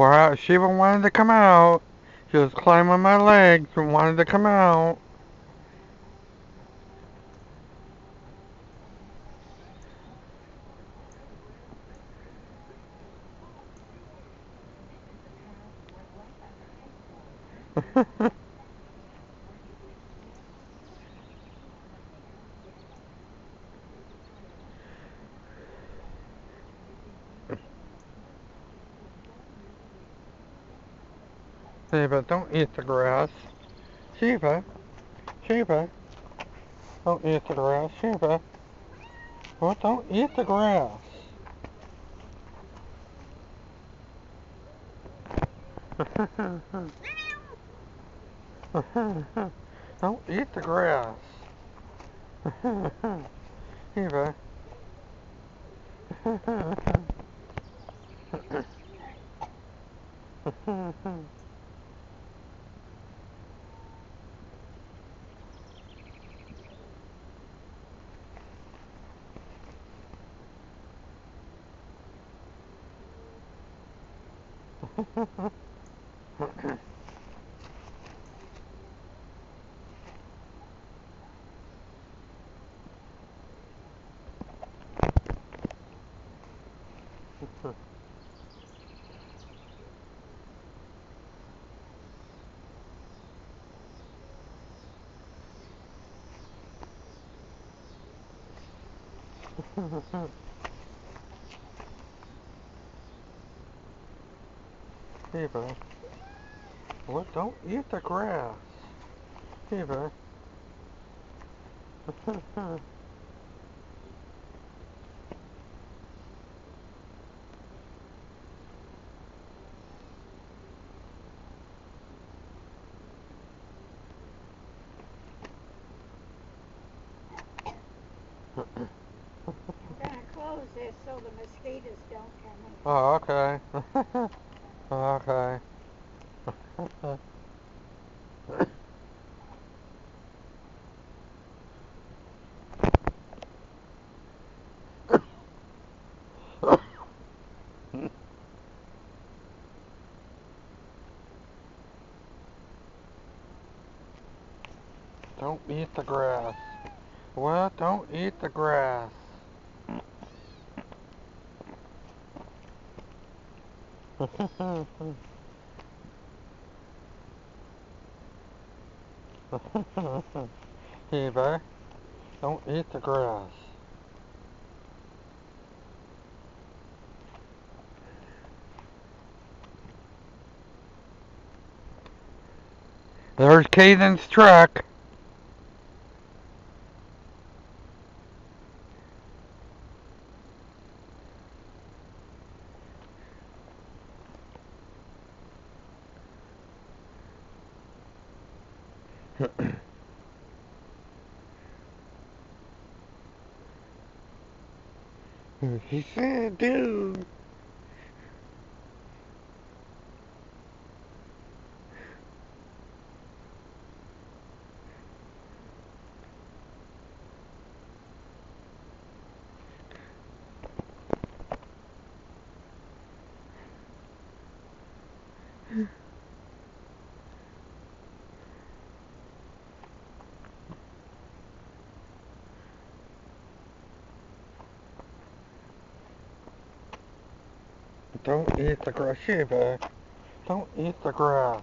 Well, even wanted to come out. She was climbing my legs and wanted to come out. Shiva, don't eat the grass. Shiva, Shiva, don't eat the grass. Shiva, well, don't eat the grass. don't eat the grass. Ha, ha, ha. Shiva. Eva. What? Don't eat the grass. Eva. I'm gonna close this so the mosquitoes don't come in. oh, okay. okay. don't eat the grass. Well, don't eat the grass. Eva, don't eat the grass. There's Caden's truck. He said, dude. Don't eat the grass, Shiva. Don't eat the grass.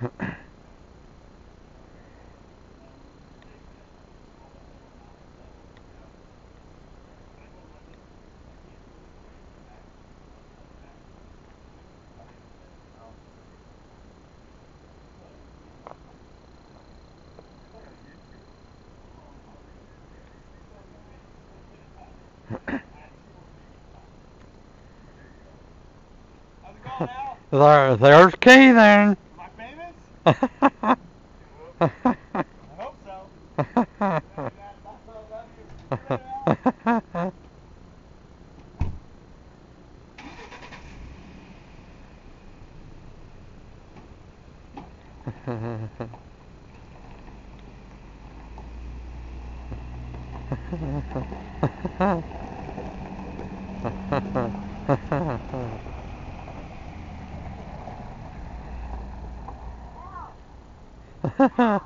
there, there's Keith then. I hope so.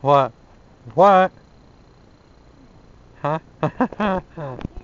what? What? Huh?